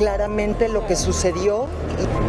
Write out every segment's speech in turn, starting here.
claramente lo que sucedió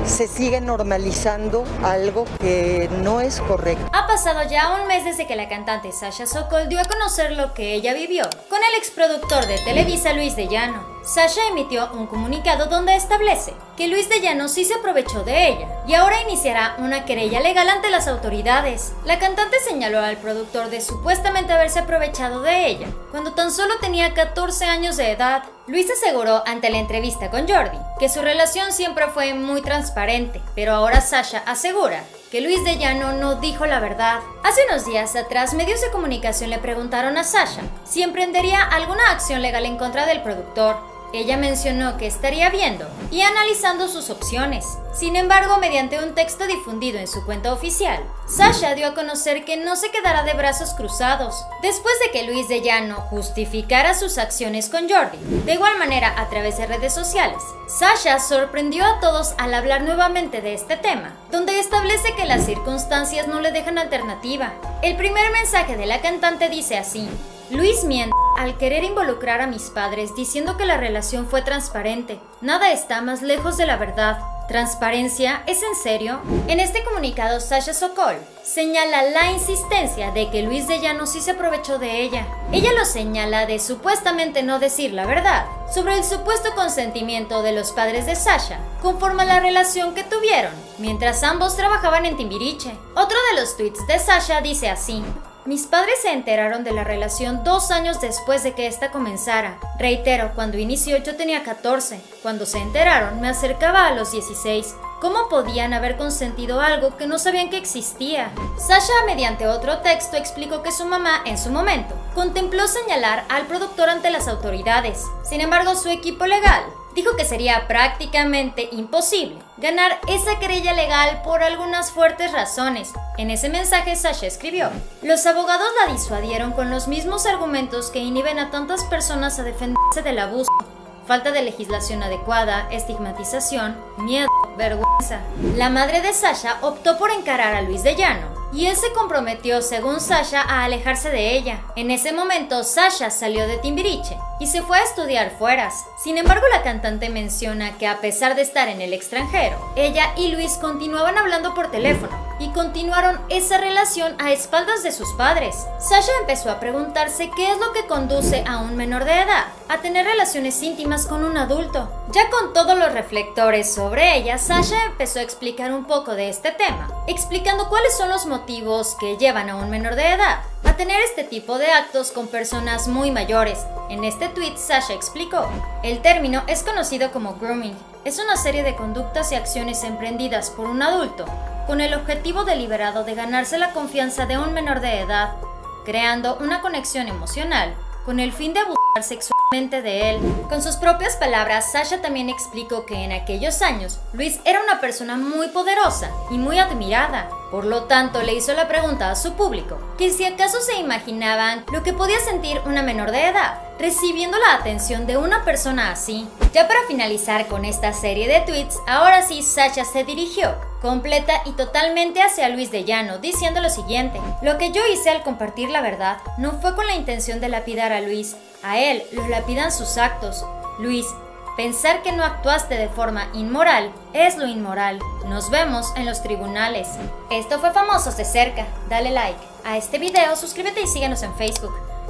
se sigue normalizando algo que no es correcto. Ha pasado ya un mes desde que la cantante Sasha Sokol dio a conocer lo que ella vivió con el exproductor de Televisa Luis de Llano. Sasha emitió un comunicado donde establece que Luis de Llano sí se aprovechó de ella y ahora iniciará una querella legal ante las autoridades. La cantante señaló al productor de supuestamente haberse aprovechado de ella cuando tan solo tenía 14 años de edad. Luis aseguró ante la entrevista con Jordi que su relación siempre fue muy transparente, pero ahora Sasha asegura que Luis de Llano no dijo la verdad. Hace unos días atrás, medios de comunicación le preguntaron a Sasha si emprendería alguna acción legal en contra del productor. Ella mencionó que estaría viendo y analizando sus opciones. Sin embargo, mediante un texto difundido en su cuenta oficial, Sasha dio a conocer que no se quedará de brazos cruzados después de que Luis de Llano justificara sus acciones con Jordi. De igual manera, a través de redes sociales, Sasha sorprendió a todos al hablar nuevamente de este tema, donde establece que las circunstancias no le dejan alternativa. El primer mensaje de la cantante dice así: Luis miente al querer involucrar a mis padres diciendo que la relación fue transparente. Nada está más lejos de la verdad. ¿Transparencia? ¿Es en serio? En este comunicado, Sasha Sokol señala la insistencia de que Luis de Llano sí se aprovechó de ella. Ella lo señala de supuestamente no decir la verdad sobre el supuesto consentimiento de los padres de Sasha, conforme a la relación que tuvieron, mientras ambos trabajaban en Timbiriche. Otro de los tweets de Sasha dice así. Mis padres se enteraron de la relación dos años después de que ésta comenzara. Reitero, cuando inició yo tenía 14. Cuando se enteraron, me acercaba a los 16. ¿Cómo podían haber consentido algo que no sabían que existía? Sasha, mediante otro texto, explicó que su mamá, en su momento, contempló señalar al productor ante las autoridades. Sin embargo, su equipo legal dijo que sería prácticamente imposible ganar esa querella legal por algunas fuertes razones. En ese mensaje Sasha escribió, los abogados la disuadieron con los mismos argumentos que inhiben a tantas personas a defenderse del abuso. Falta de legislación adecuada, estigmatización, miedo, vergüenza. La madre de Sasha optó por encarar a Luis de Llano y él se comprometió, según Sasha, a alejarse de ella. En ese momento, Sasha salió de Timbiriche y se fue a estudiar fueras. Sin embargo, la cantante menciona que a pesar de estar en el extranjero, ella y Luis continuaban hablando por teléfono y continuaron esa relación a espaldas de sus padres. Sasha empezó a preguntarse qué es lo que conduce a un menor de edad a tener relaciones íntimas con un adulto. Ya con todos los reflectores sobre ella, Sasha empezó a explicar un poco de este tema, explicando cuáles son los motivos que llevan a un menor de edad a tener este tipo de actos con personas muy mayores. En este tweet, Sasha explicó, el término es conocido como grooming. Es una serie de conductas y acciones emprendidas por un adulto con el objetivo deliberado de ganarse la confianza de un menor de edad, creando una conexión emocional con el fin de abusar sexualmente de él. Con sus propias palabras, Sasha también explicó que en aquellos años Luis era una persona muy poderosa y muy admirada. Por lo tanto, le hizo la pregunta a su público, que si acaso se imaginaban lo que podía sentir una menor de edad, recibiendo la atención de una persona así. Ya para finalizar con esta serie de tweets, ahora sí Sasha se dirigió completa y totalmente hacia Luis de Llano, diciendo lo siguiente, lo que yo hice al compartir la verdad no fue con la intención de lapidar a Luis, a él lo lapidan sus actos. Luis, Pensar que no actuaste de forma inmoral es lo inmoral. Nos vemos en los tribunales. Esto fue Famosos de cerca. Dale like a este video, suscríbete y síguenos en Facebook.